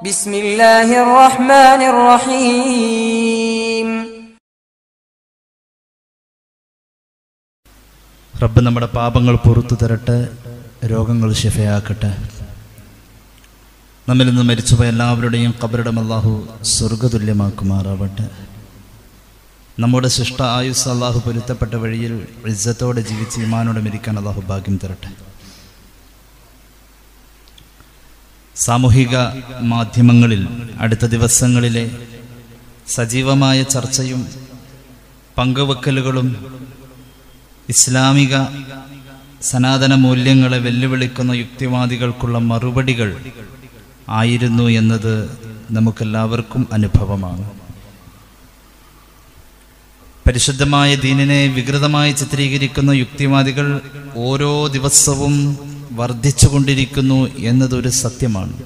بسم الله الرحمن الرحيم റബ്ബ് നമ്മുടെ പാപങ്ങൾ പുറത്തു തരട്ടെ രോഗങ്ങൾ ശിഫയാക്കട്ടെ നമ്മിൽ നിന്ന് മരിച്ചുപോയ എല്ലാവരുടെയും കബറിടം അള്ളാഹു സ്വർഗതുല്യമാക്കുമാറാവട്ടെ നമ്മുടെ ശിഷ്ട ആയുസ് അള്ളാഹു പൊരുത്തപ്പെട്ട വഴിയിൽ ഇജ്ജത്തോടെ ജീവിച്ച് ഈമാനോടെ മരിക്കാൻ അള്ളാഹു ഭാഗ്യം തരട്ടെ സാമൂഹിക മാധ്യമങ്ങളിൽ അടുത്ത ദിവസങ്ങളിലെ സജീവമായ ചർച്ചയും പങ്കുവെക്കലുകളും ഇസ്ലാമിക സനാതന മൂല്യങ്ങളെ വെല്ലുവിളിക്കുന്ന യുക്തിവാദികൾക്കുള്ള മറുപടികൾ ആയിരുന്നു എന്നത് നമുക്കെല്ലാവർക്കും അനുഭവമാണ്. പരിശുദ്ധമായ ദീനിനെ വികൃതമായി ചിത്രീകരിക്കുന്ന യുക്തിവാദികൾ ഓരോ ദിവസവും വർദ്ധിച്ചുകൊണ്ടിരിക്കുന്നു എന്നതൊരു സത്യമാണ്.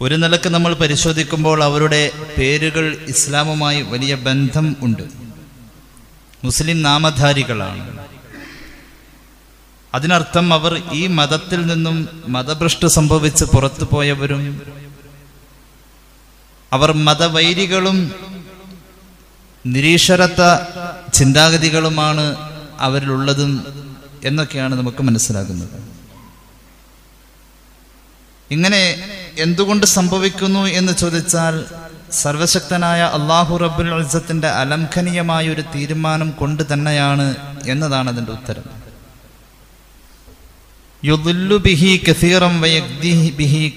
ഒരു നിലയ്ക്ക് നമ്മൾ പരിശോധിക്കുമ്പോൾ അവരുടെ പേരുകൾ ഇസ്ലാമുമായി വലിയ ബന്ധം ഉണ്ട്. മുസ്ലിം നാമധാരികളാണ്. അതിനർത്ഥം അവർ ഈ മതത്തിൽ നിന്നും മതഭ്രഷ്ട സംഭവിച്ച് പുറത്തു പോയവരും അവർ മതവൈരികളും നിരീശ്വരത്വ ചിന്താഗതികളുമാണ് അവരിലുള്ളതും എന്നൊക്കെയാണ് നമുക്ക് മനസ്സിലാകുന്നത്. ഇങ്ങനെ എന്തുകൊണ്ട് സംഭവിക്കുന്നു എന്ന് ചോദിച്ചാൽ സർവശക്തനായ അള്ളാഹു റബ്ബുൽ ഇസ്സത്തിന്റെ അലംഘനീയമായ ഒരു തീരുമാനം കൊണ്ട് തന്നെയാണ് എന്നതാണ് അതിന്റെ ഉത്തരം. ബിഹി കസീറം ബിഹി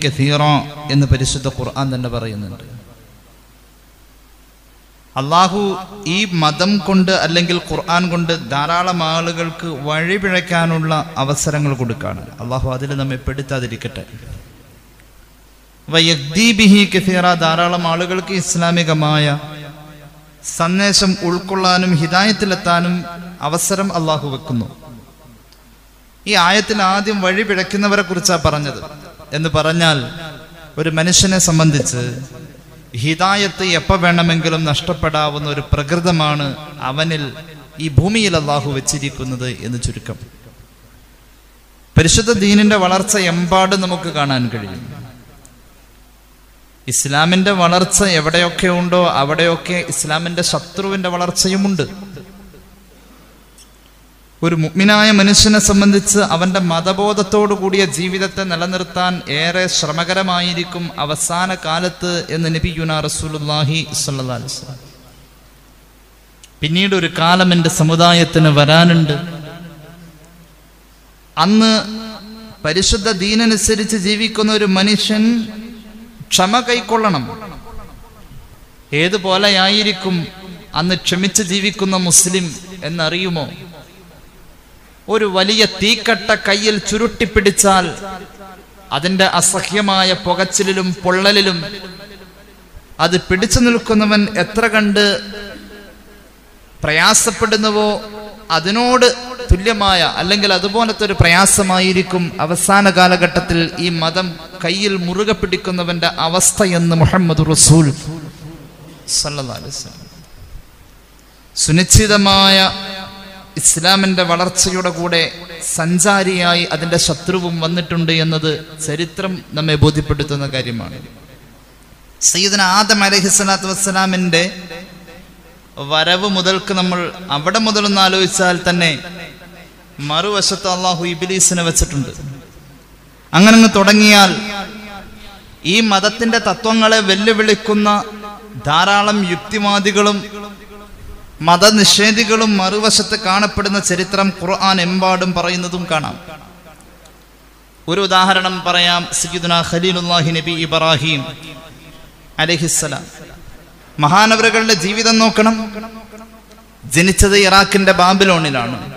എന്ന് പരിശുദ്ധ ഖുർആൻ തന്നെ പറയുന്നുണ്ട്. അള്ളാഹു ഈ മതം കൊണ്ട് അല്ലെങ്കിൽ ഖുർആൻ കൊണ്ട് ധാരാളം ആളുകൾക്ക് വഴിപിഴയ്ക്കാനുള്ള അവസരങ്ങൾ കൊടുക്കുകയാണ് അള്ളാഹു അതിൽ നമ്മെ പെടുത്താതിരിക്കട്ടെ. ബിഹി കഫീറ ധാരാളം ആളുകൾക്ക് ഇസ്ലാമികമായ സന്ദേശം ഉൾക്കൊള്ളാനും ഹിതായത്തിലെത്താനും അവസരം അള്ളാഹു വെക്കുന്നു. ഈ ആയത്തിൽ ആദ്യം വഴി പിഴയ്ക്കുന്നവരെ കുറിച്ചാണ് പറഞ്ഞത്. എന്ന് പറഞ്ഞാൽ ഒരു മനുഷ്യനെ സംബന്ധിച്ച് ഹിദായത്ത് എപ്പോൾ വേണമെങ്കിലും നഷ്ടപ്പെടാവുന്ന ഒരു പ്രകൃതമാണ് അവനിൽ ഈ ഭൂമിയിൽ അള്ളാഹു വെച്ചിരിക്കുന്നത് എന്ന് ചുരുക്കം. പരിശുദ്ധ ദീനിന്റെ വളർച്ച എമ്പാട് നമുക്ക് കാണാൻ കഴിയും. ഇസ്ലാമിന്റെ വളർച്ച എവിടെയൊക്കെ ഉണ്ടോ അവിടെയൊക്കെ ഇസ്ലാമിന്റെ ശത്രുവിന്റെ വളർച്ചയുമുണ്ട്. ഒരു മുഗ്മിനായ മനുഷ്യനെ സംബന്ധിച്ച് അവന്റെ മതബോധത്തോടു കൂടിയ ജീവിതത്തെ നിലനിർത്താൻ ഏറെ ശ്രമകരമായിരിക്കും അവസാന കാലത്ത് എന്ന് നബിയുന റസൂലുല്ലാഹി വസല്ലം. പിന്നീട് ഒരു കാലം എന്റെ സമുദായത്തിന് വരാനുണ്ട്. അന്ന് പരിശുദ്ധ ദീനനുസരിച്ച് ജീവിക്കുന്ന ഒരു മനുഷ്യൻ ക്ഷമ കൈക്കൊള്ളണം. ഏതുപോലെയായിരിക്കും അന്ന് ക്ഷമിച്ച് ജീവിക്കുന്ന മുസ്ലിം എന്നറിയുമോ? ഒരു വലിയ തീക്കട്ട കയ്യിൽ ചുരുട്ടിപ്പിടിച്ചാൽ അതിന്റെ അസഹ്യമായ പുകച്ചിലും പൊള്ളലിലും അത് പിടിച്ചു നിൽക്കുന്നവൻ എത്ര കണ്ട് പ്രയാസപ്പെടുന്നുവോ അതിനോട് തുല്യമായ അല്ലെങ്കിൽ അതുപോലത്തെ ഒരു പ്രയാസമായിരിക്കും അവസാന കാലഘട്ടത്തിൽ ഈ മതം കയ്യിൽ മുറുകെ പിടിക്കുന്നവന്റെ അവസ്ഥ എന്ന് മുഹമ്മദ് റസൂൽ സുനിശ്ചിതമായ ഇസ്ലാമിന്റെ വളർച്ചയുടെ കൂടെ സഞ്ചാരിയായി അതിന്റെ ശത്രുവും വന്നിട്ടുണ്ട് എന്നത് ചരിത്രം നമ്മെ ബോധ്യപ്പെടുത്തുന്ന കാര്യമാണ്. സയ്യിദന ആദം അലഹിസ്വലാത്തു വസ്സലാമിന്റെ വരവ് മുതൽക്ക് നമ്മൾ അവിടെ മുതലൊന്ന് ആലോചിച്ചാൽ തന്നെ മറുവശത്ത് അള്ളാഹു ഇബിലീസിനെ വെച്ചിട്ടുണ്ട്. അങ്ങനെ അങ്ങ് തുടങ്ങിയാൽ ഈ മതത്തിന്റെ തത്വങ്ങളെ വെല്ലുവിളിക്കുന്ന ധാരാളം യുക്തിവാദികളും മതനിഷേധികളും മറുവശത്ത് കാണപ്പെടുന്ന ചരിത്രം ഖുർആൻ എമ്പാടും പറയുന്നതും കാണാം. ഒരു ഉദാഹരണം പറയാം. സയ്യിദുന ഖലീലുല്ലാഹി നബി ഇബ്രാഹിം അലഹിസ്സലാം. മഹാനവറുകളുടെ ജീവിതം നോക്കണം. ജനിച്ചത് ഇറാഖിന്റെ ബാബിലോണിലാണ്.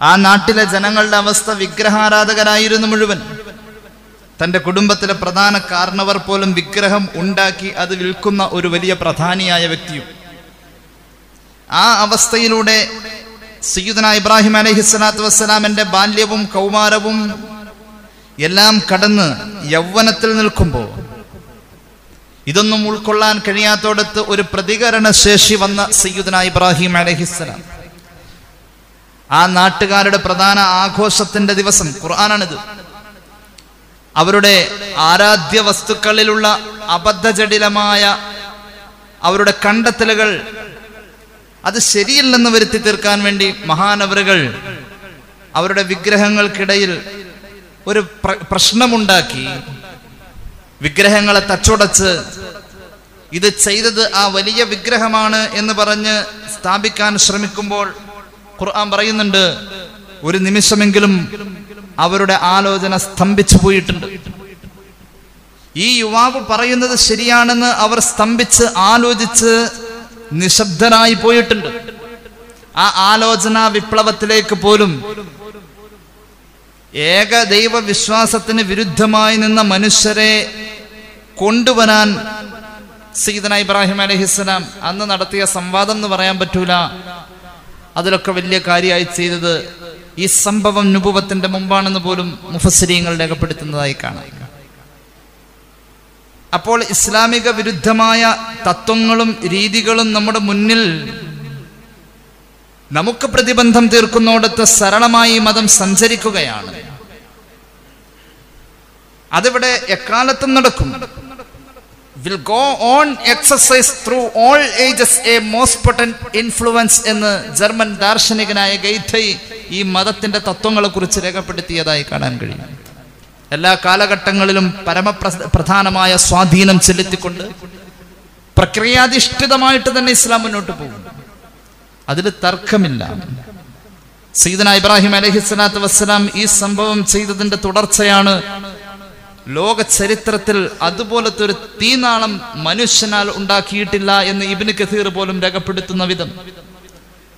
ആ നാട്ടിലെ ജനങ്ങളുടെ അവസ്ഥ വിഗ്രഹാരാധകരായിരുന്നു മുഴുവൻ. തന്റെ കുടുംബത്തിലെ പ്രധാന കാരണവർ പോലും വിഗ്രഹം ഉണ്ടാക്കി അത് വിൽക്കുന്ന ഒരു വലിയ പ്രധാനിയായ വ്യക്തിയും. ആ അവസ്ഥയിലൂടെ സയ്യുദന ഇബ്രാഹിം അലഹി സ്വലാത്തു വസ്സലാമിന്റെ ബാല്യവും കൗമാരവും എല്ലാം കടന്ന് യൗവനത്തിൽ നിൽക്കുമ്പോൾ ഇതൊന്നും ഉൾക്കൊള്ളാൻ കഴിയാത്തോടത്ത് ഒരു പ്രതികരണ ശേഷി വന്ന സയ്യുദന ഇബ്രാഹിം അലഹിസ്സലാം. ആ നാട്ടുകാരുടെ പ്രധാന ആഘോഷത്തിന്റെ ദിവസം ഖുർആനാണിത്. അവരുടെ ആരാധ്യ വസ്തുക്കളിലുള്ള അബദ്ധജടിലമായ അവരുടെ കണ്ടെത്തലുകൾ അത് ശരിയല്ലെന്ന് വരുത്തി തീർക്കാൻ വേണ്ടി മഹാനവറുകൾ അവരുടെ വിഗ്രഹങ്ങൾക്കിടയിൽ ഒരു പ്ര- പ്രശ്നമുണ്ടാക്കി. വിഗ്രഹങ്ങളെ തച്ചുടച്ച് ഇത് ചെയ്തത് ആ വലിയ വിഗ്രഹമാണ് എന്ന് പറഞ്ഞ് സ്ഥാപിക്കാൻ ശ്രമിക്കുമ്പോൾ ഖുർആൻ പറയുന്നുണ്ട് ഒരു നിമിഷമെങ്കിലും അവരുടെ ആലോചന സ്തംഭിച്ചു പോയിട്ടുണ്ട്. ഈ യുവാവ് പറയുന്നത് ശരിയാണെന്ന് അവർ സ്തംഭിച്ച് ആലോചിച്ച് നിശബ്ദരായി പോയിട്ടുണ്ട്. ആ ആലോചന വിപ്ലവത്തിലേക്ക് പോലും ഏക ദൈവ വിശ്വാസത്തിന് വിരുദ്ധമായി നിന്ന മനുഷ്യരെ കൊണ്ടുവരാൻ സീതന ഇബ്രാഹിം അലഹിസ്സലാം അന്ന് നടത്തിയ സംവാദം എന്ന് പറയാൻ പറ്റൂല. അതിലൊക്കെ വലിയ കാര്യമായി ചെയ്തത് ഈ സംഭവം നുപുവത്തിന്റെ മുമ്പാണെന്ന് പോലും മുഫസ്സിരീങ്ങൾ രേഖപ്പെടുത്തുന്നതായി കാണാം. അപ്പോൾ ഇസ്ലാമിക വിരുദ്ധമായ തത്വങ്ങളും രീതികളും നമ്മുടെ മുന്നിൽ നമുക്ക് പ്രതിബന്ധം തീർക്കുന്നോടത്ത് സരളമായി മതം സഞ്ചരിക്കുകയാണ്. അതിവിടെ എക്കാലത്തും നടക്കും. Will go on exercise through all ages a most potent influence എന്ന് ജർമ്മൻ ദാർശനികനായ ഗൈഥൈ ഈ മതത്തിന്റെ തത്വങ്ങളെ കുറിച്ച് രേഖപ്പെടുത്തിയതായി കാണാൻ കഴിയും. എല്ലാ കാലഘട്ടങ്ങളിലും പരമപ്രധാനമായ പ്രധാനമായ സ്വാധീനം ചെലുത്തിക്കൊണ്ട് പ്രക്രിയാധിഷ്ഠിതമായിട്ട് തന്നെ ഇസ്ലാം മുന്നോട്ട് പോകും അതിൽ തർക്കമില്ല. സീദന ഇബ്രാഹിം അലഹി സ്വലാത്തു വസ്സലാം ഈ സംഭവം ചെയ്തതിന്റെ തുടർച്ചയാണ് ലോക ചരിത്രത്തിൽ അതുപോലത്തെ ഒരു തീനാളം മനുഷ്യനാൽ ഉണ്ടാക്കിയിട്ടില്ല എന്ന് ഇബിന് കഥീർ പോലും രേഖപ്പെടുത്തുന്ന വിധം.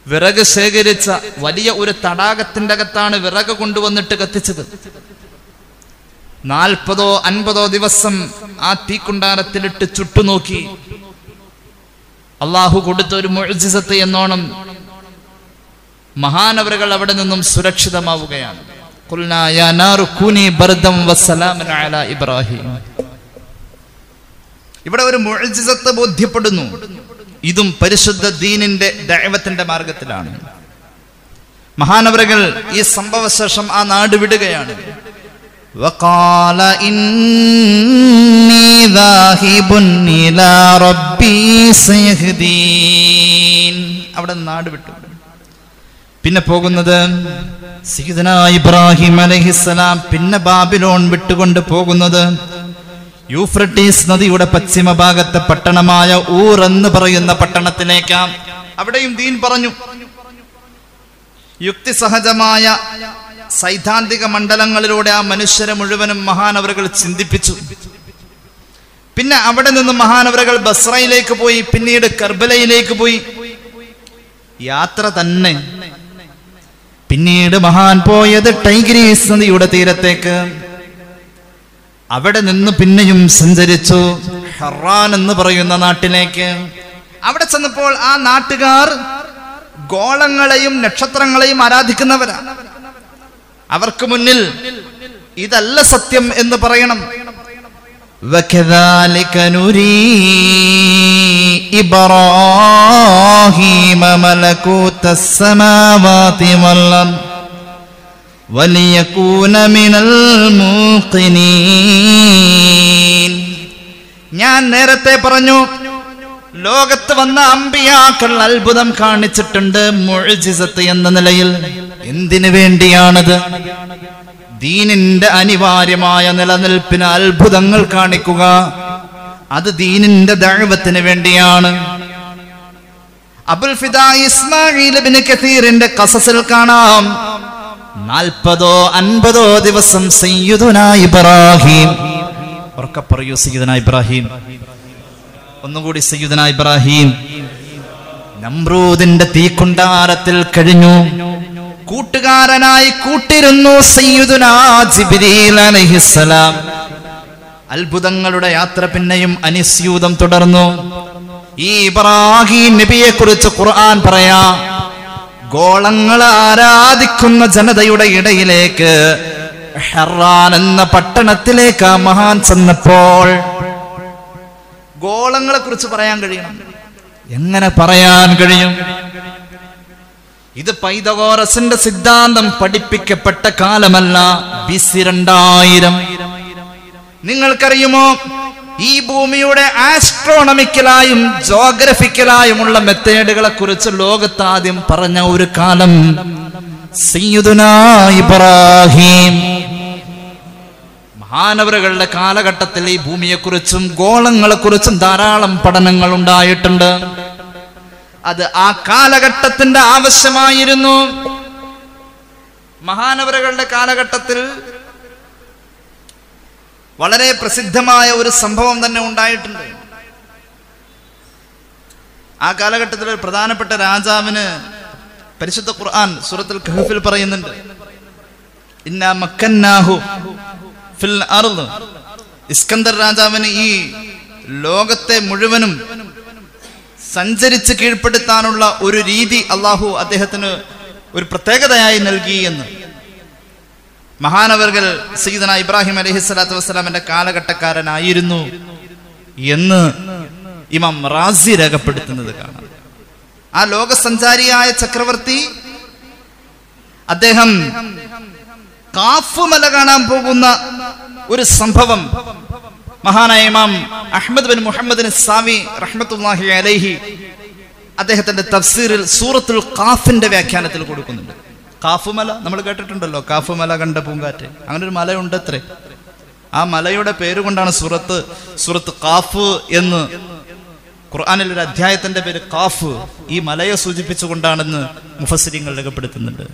വിറക് ശേഖരിച്ച വലിയ ഒരു തടാകത്തിന്റെ അകത്താണ് വിറക് കൊണ്ടുവന്നിട്ട് കത്തിച്ചത്. നാൽപ്പതോ അൻപതോ ദിവസം ആ തീക്കുണ്ടാരത്തിലിട്ട് ചുട്ടുനോക്കി. അള്ളാഹു കൊടുത്ത ഒരു മുഴുസത്ത് എന്നോണം മഹാനവറുകൾ അവിടെ നിന്നും സുരക്ഷിതമാവുകയാണ്. ഇബ്രാഹിം. ഇവിടെ ഒരു മുഴുസത്ത് ബോധ്യപ്പെടുന്നു. ഇതും പരിശുദ്ധ ദീനിന്റെ ദൈവത്തിന്റെ മാർഗത്തിലാണ്. മഹാനവറുകൾ ഈ സംഭവശേഷം ആ നാട് വിടുകയാണ്. وقال إني ذاهب إلى ربي سيهدين അവിടെ നിന്ന് നാട് വിട്ടു പിന്നെ പോകുന്നത് സീദന ഇബ്രാഹിം അലഹിസ്സലാം പിന്നെ ബാബിലോൺ വിട്ടുകൊണ്ട് പോകുന്നത് യൂഫ്രട്ടീസ് നദിയുടെ പശ്ചിമ ഭാഗത്തെ പട്ടണമായ ഊർ എന്ന് പറയുന്ന പട്ടണത്തിലേക്കാ അവിടെയും ദീൻ പറഞ്ഞു യുക്തിസഹജമായ സൈദ്ധാന്തിക മണ്ഡലങ്ങളിലൂടെ ആ മനുഷ്യരെ മുഴുവനും മഹാനവറുകൾ ചിന്തിപ്പിച്ചു. പിന്നെ അവിടെ നിന്ന് മഹാനവറുകൾ ബസ്രയിലേക്ക് പോയി പിന്നീട് കർബലയിലേക്ക് പോയി. യാത്ര തന്നെ. പിന്നീട് മഹാൻ പോയത് ടൈഗ്രീസ് നദിയുടെ തീരത്തേക്ക്. അവിടെ നിന്ന് പിന്നെയും സഞ്ചരിച്ചു ഹറാൻ എന്ന് പറയുന്ന നാട്ടിലേക്ക്. അവിടെ ചെന്നപ്പോൾ ആ നാട്ടുകാർ ഗോളങ്ങളെയും നക്ഷത്രങ്ങളെയും ആരാധിക്കുന്നവരാണ് അവർക്ക് മുന്നിൽ ഇതല്ല സത്യം എന്ന് പറയണം وكذلك نري إبراهيم ملكوت السماوات والأرض وليكون من الموقنين ഞാൻ നേരത്തെ പറഞ്ഞു ലോകത്ത് വന്ന അമ്പിയാക്കൾ അത്ഭുതം കാണിച്ചിട്ടുണ്ട് മുഴുജിസത്ത് എന്ന നിലയിൽ. എന്തിനു വേണ്ടിയാണത്? ദീനിന്റെ അനിവാര്യമായ നിലനിൽപ്പിന് അത്ഭുതങ്ങൾ കാണിക്കുക. അത് ദീനിന്റെ ദൈവത്തിന് വേണ്ടിയാണ്. അബുൽ ഫിദ ഇസ്മായിൽ ഇബ്നു കഥീറിന്റെ കസസിൽ കാണാം. നാൽപ്പതോ അൻപതോ ദിവസം സയ്യുദുന ഇബ്രാഹിം. ഉറക്കപ്പറയൂ ഇബ്രാഹിം. ഒന്നുകൂടി സയ്യുദന ഇബ്രാഹിം. നമ്രൂദിന്റെ തീക്കുണ്ടാരത്തിൽ കഴിഞ്ഞു. കൂട്ടുകാരനായി കൂട്ടിരുന്നു സയ്യിദുന ജിബ്രീൽ അലൈഹിസ്സലാം. അത്ഭുതങ്ങളുടെ യാത്ര പിന്നെയും അനിസ്യൂതം തുടർന്നു. ഈ ഇബ്രാഹിം നബിയെ കുറിച്ച് ഖുർആൻ പറയാ ഗോളങ്ങൾ ആരാധിക്കുന്ന ജനതയുടെ ഇടയിലേക്ക് ഹെറാൻ എന്ന പട്ടണത്തിലേക്ക് ആ മഹാൻ ചെന്നപ്പോൾ ഗോളങ്ങളെ കുറിച്ച് പറയാൻ കഴിയണം. എങ്ങനെ പറയാൻ കഴിയും? ഇത് പൈതകോറസിന്റെ സിദ്ധാന്തം പഠിപ്പിക്കപ്പെട്ട കാലമല്ല ബിസി രണ്ടായിരം നിങ്ങൾക്കറിയുമോ? ഈ ഭൂമിയുടെ ആസ്ട്രോണമിക്കലായും ജോഗ്രഫിക്കലായുമുള്ള മെത്തേഡുകളെ കുറിച്ച് ലോകത്ത് ആദ്യം പറഞ്ഞ ഒരു കാലം. സയ്യിദുനാ ഇബ്രാഹിം. മഹാനവറുകളുടെ കാലഘട്ടത്തിൽ ഈ ഭൂമിയെക്കുറിച്ചും ഗോളങ്ങളെക്കുറിച്ചും ധാരാളം പഠനങ്ങൾ ഉണ്ടായിട്ടുണ്ട്. അത് ആ കാലഘട്ടത്തിന്റെ ആവശ്യമായിരുന്നു. മഹാനവരുകളുടെ കാലഘട്ടത്തിൽ വളരെ പ്രസിദ്ധമായ ഒരു സംഭവം തന്നെ ഉണ്ടായിട്ടുണ്ട്. ആ കാലഘട്ടത്തിൽ ഒരു പ്രധാനപ്പെട്ട രാജാവിന് പരിശുദ്ധ ഖുർആൻ സൂറത്തുൽ ഖഹഫിൽ പറയുന്നുണ്ട്. ഇന്നാ മക്കന്നാഹു ഇസ്കന്ദർ രാജാവിന് ഈ ലോകത്തെ മുഴുവനും സഞ്ചരിച്ച് കീഴ്പ്പെടുത്താനുള്ള ഒരു രീതി അള്ളാഹു അദ്ദേഹത്തിന് ഒരു പ്രത്യേകതയായി നൽകി എന്ന്. മഹാനവർകൾ സീതന ഇബ്രാഹിം അലഹി സ്വലാത്തു വസ്സലാമിന്റെ കാലഘട്ടക്കാരനായിരുന്നു എന്ന് ഇമാം റാസി രേഖപ്പെടുത്തുന്നത് കാണാം. ആ ലോകസഞ്ചാരിയായ ചക്രവർത്തി അദ്ദേഹം കാഫുമല കാണാൻ പോകുന്ന ഒരു സംഭവം. മഹാനായ ഇമാം അഹമ്മദ് ബിൻ മുഹമ്മദ് സാമി റഹ്മത്തുല്ലാഹി അലൈഹി അദ്ദേഹത്തിന്റെ തഫ്സീറിൽ സൂറത്തുൽ കാഫിന്റെ വ്യാഖ്യാനത്തിൽ കൊടുക്കുന്നുണ്ട്. കാഫുമല നമ്മൾ കേട്ടിട്ടുണ്ടല്ലോ കാഫുമല കണ്ട പൂങ്കാറ്റ്. അങ്ങനെ ഒരു മലയുണ്ട് അത്രേ ആ മലയുടെ പേര് സൂറത്ത് സൂറത്ത് കാഫ് എന്ന് ഖുർആാനിൽ ഒരു അധ്യായത്തിന്റെ പേര് കാഫ് ഈ മലയെ സൂചിപ്പിച്ചുകൊണ്ടാണെന്ന് മുഫസിരിങ്ങൾ രേഖപ്പെടുത്തുന്നുണ്ട്.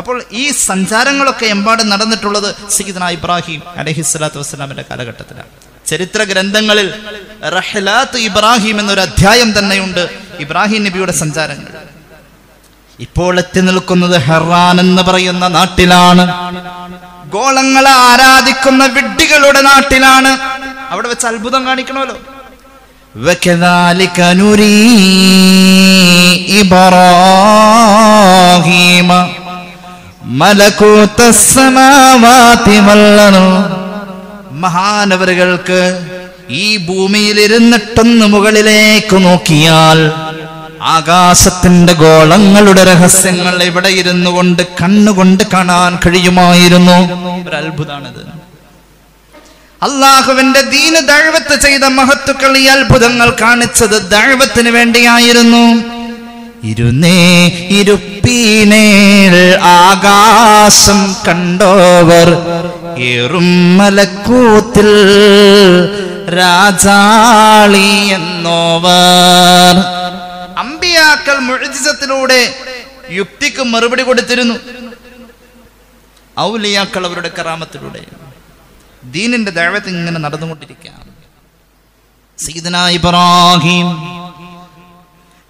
അപ്പോൾ ഈ സഞ്ചാരങ്ങളൊക്കെ എമ്പാടും നടന്നിട്ടുള്ളത് സീദന ഇബ്രാഹിം അലഹിസ്വലാത്തു വസ്സലാമിന്റെ കാലഘട്ടത്തിലാണ്. ചരിത്ര ഗ്രന്ഥങ്ങളിൽ റഹ്ലാത്ത് ഇബ്രാഹിം എന്നൊരു അധ്യായം തന്നെയുണ്ട്. ഇബ്രാഹിം നബിയുടെ സഞ്ചാരങ്ങൾ. ഇപ്പോൾ എത്തി നിൽക്കുന്നത് ഹെറാൻ എന്ന് പറയുന്ന നാട്ടിലാണ്. ഗോളങ്ങളെ ആരാധിക്കുന്ന വിഡ്ഢികളുടെ നാട്ടിലാണ്. അവിടെ വെച്ച് അത്ഭുതം കാണിക്കണമല്ലോ. ഇബ്രാഹിമ മഹാനവറുകൾക്ക് ഈ ഭൂമിയിലിരുന്നിട്ടൊന്ന് മുകളിലേക്ക് നോക്കിയാൽ ആകാശത്തിന്റെ ഗോളങ്ങളുടെ രഹസ്യങ്ങൾ ഇവിടെ ഇരുന്നു കൊണ്ട് കണ്ണുകൊണ്ട് കാണാൻ കഴിയുമായിരുന്നു. ഒരു അത്ഭുതാണിത് അള്ളാഹുവിന്റെ ദീന് ദഴവത്ത് ചെയ്ത മഹത്തുക്കൾ ഈ അത്ഭുതങ്ങൾ കാണിച്ചത് ദഴവത്തിന് വേണ്ടിയായിരുന്നു. ഇരുന്നേ ഇരുപ്പീനേൽ ആകാശം കണ്ടോവർ. ഏറും മലക്കൂത്തിൽ രാജാളി എന്നോവർ. അമ്പിയാക്കൾ മുഴുജിസത്തിലൂടെ യുക്തിക്ക് മറുപടി കൊടുത്തിരുന്നു. ഔലിയാക്കൾ അവരുടെ കറാമത്തിലൂടെ. ദീനിന്റെ ദൈവത്തിൽ ഇങ്ങനെ നടന്നുകൊണ്ടിരിക്കുകയാണ്. സീദന ഇബ്രാഹിം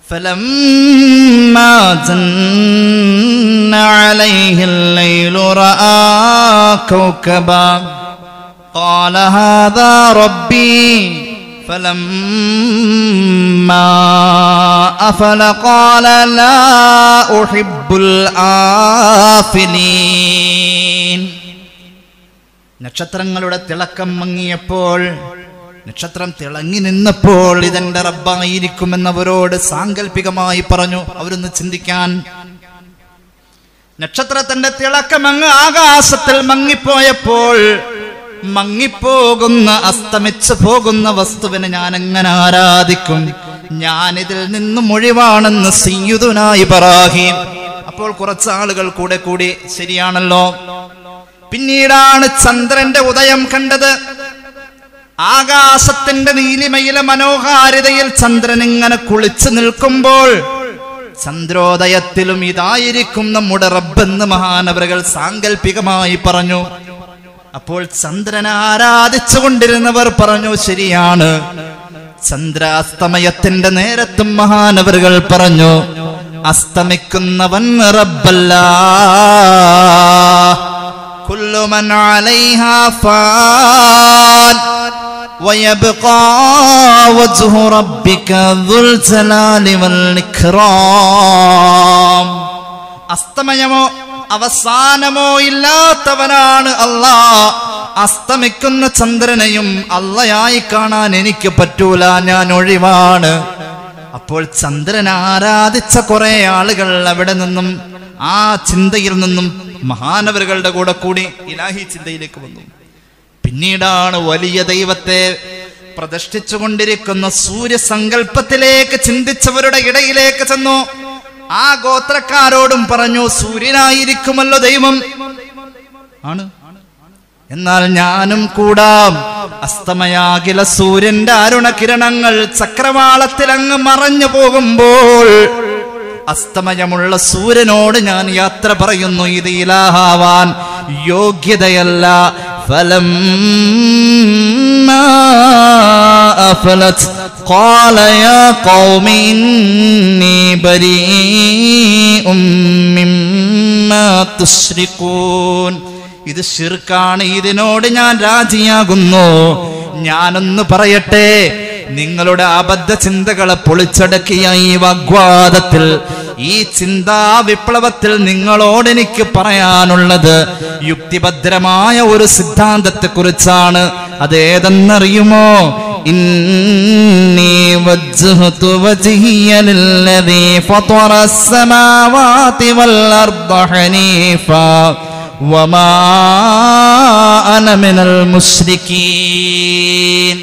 فلما جن عليه الليل رأى كوكبا قال هذا ربي فلما أفل قال لا أحب الآفلين നക്ഷത്രങ്ങളുടെ തിളക്കം മങ്ങിയപ്പോൾ നക്ഷത്രം തിളങ്ങി നിന്നപ്പോൾ ഇതെന്റെ റബ്ബായിരിക്കുമെന്നവരോട് സാങ്കല്പികമായി പറഞ്ഞു. അവരൊന്ന് ചിന്തിക്കാൻ. നക്ഷത്രത്തിന്റെ തിളക്കം അങ്ങ് ആകാശത്തിൽ മങ്ങിപ്പോയപ്പോൾ മങ്ങിപ്പോകുന്ന അസ്തമിച്ചു പോകുന്ന വസ്തുവിനെ ഞാൻ എങ്ങനെ ആരാധിക്കും? ഞാൻ ഇതിൽ നിന്നും ഒഴിവാണെന്ന് സിയുതുനായി ഇബ്രാഹിം അപ്പോൾ കുറച്ചാളുകൾ കൂടെ കൂടി ശരിയാണല്ലോ. പിന്നീടാണ് ചന്ദ്രന്റെ ഉദയം കണ്ടത്. ആകാശത്തിന്റെ നീലിമയിലെ മനോഹാരിതയിൽ ചന്ദ്രൻ ഇങ്ങനെ കുളിച്ചു നിൽക്കുമ്പോൾ ചന്ദ്രോദയത്തിലും ഇതായിരിക്കും നമ്മുടെ റബ്ബെന്ന് മഹാനവരകൾ സാങ്കല്പികമായി പറഞ്ഞു. അപ്പോൾ ചന്ദ്രൻ ആരാധിച്ചു കൊണ്ടിരുന്നവർ പറഞ്ഞു ശരിയാണ്. ചന്ദ്രാസ്തമയത്തിന്റെ നേരത്തും മഹാനവരുകൾ പറഞ്ഞു അസ്തമിക്കുന്നവൻ റബ്ബല്ല. കുല്ലുമൻ അലൈഹാ ഫാൻ. ويبقى وجه ربك ذو الجلال والإكرام അസ്തമയമോ അവസാനമോ ഇല്ലാത്തവനാണ് അല്ലാ അസ്തമിക്കുന്ന ചന്ദ്രനെയും അല്ലയായി കാണാൻ എനിക്ക് പറ്റൂല ഞാൻ ഒഴിവാണ് അപ്പോൾ ചന്ദ്രൻ ആരാധിച്ച കുറെ ആളുകൾ അവിടെ നിന്നും ആ ചിന്തയിൽ നിന്നും മഹാനവരുകളുടെ കൂടെ കൂടി ഇലാഹി ചിന്തയിലേക്ക് വന്നു പിന്നീടാണ് വലിയ ദൈവത്തെ പ്രതിഷ്ഠിച്ചുകൊണ്ടിരിക്കുന്ന സൂര്യസങ്കല്പത്തിലേക്ക് ചിന്തിച്ചവരുടെ ഇടയിലേക്ക് ചെന്നു. ആ ഗോത്രക്കാരോടും പറഞ്ഞു സൂര്യനായിരിക്കുമല്ലോ ദൈവം. ആണ്. എന്നാൽ ഞാനും കൂടാം. അസ്തമയാകില സൂര്യന്റെ അരുണകിരണങ്ങൾ ചക്രവാളത്തിൽ അങ്ങ് മറഞ്ഞു പോകുമ്പോൾ അസ്തമയമുള്ള സൂര്യനോട് ഞാൻ യാത്ര പറയുന്നു ഇത് ഇലാഹാവാൻ യോഗ്യതയല്ല. ഫലം أفلت قال يا قوم إني بريء مما تشركون ഇത് ഷിർക്കാണ് ഇതിനോട് ഞാൻ രാജിയാകുന്നു ഞാനൊന്ന് പറയട്ടെ നിങ്ങളുടെ അബദ്ധ ചിന്തകളെ പൊളിച്ചടക്കിയ ഈ വാഗ്വാദത്തിൽ ഈ ചിന്താ വിപ്ലവത്തിൽ നിങ്ങളോട് എനിക്ക് പറയാനുള്ളത് യുക്തിഭദ്രമായ ഒരു സിദ്ധാന്തത്തെ കുറിച്ചാണ് അതേതെന്നറിയുമോ إني وجهت وجهي للذي فطر السماوات والأرض حنيفا وما أنا من المشركين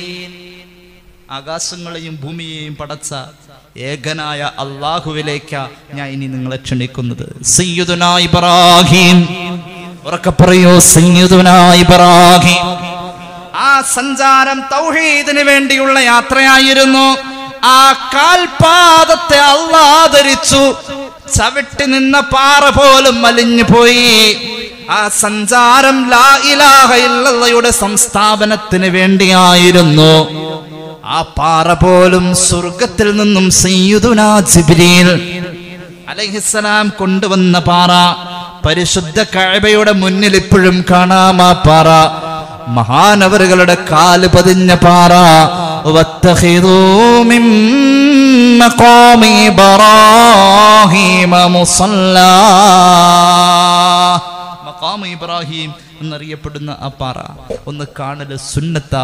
ആകാശങ്ങളെയും ഭൂമിയെയും പടച്ച ഏകനായ അള്ളാഹുവിലേക്കാ ഞാൻ ഇനി നിങ്ങളെ ക്ഷണിക്കുന്നത്. ഇബ്രാഹിം. ഇബ്രാഹിം. ആ സഞ്ചാരം തൗഹീദിന് വേണ്ടിയുള്ള യാത്രയായിരുന്നു. ആ കാൽപാദത്തെ അള്ളാദരിച്ചു ചവിട്ടി നിന്ന പാറ പോലും മലിഞ്ഞു പോയി. ആ സഞ്ചാരം ലാ ഇലാഹ ഇല്ലയുടെ സംസ്ഥാപനത്തിന് വേണ്ടിയായിരുന്നു. ആ പാറ പോലും സ്വർഗത്തിൽ നിന്നും സയ്യിദുനാ ജിബ്രീൽ അലൈഹിസ്സലാം കൊണ്ടുവന്ന പാറ പരിശുദ്ധ കഅബയുടെ മുന്നിൽ ഇപ്പോഴും കാണാം ആ പാറ. മഹാനവറുകളുടെ കാൽ പതിഞ്ഞ പാറ മഖാമി ഇബ്രാഹീമ മുസല്ലാ. മഖാമ ഇബ്രാഹിം എന്നറിയപ്പെടുന്ന ആ പാറ. ഒന്ന് കാണൽ സുന്നത്ത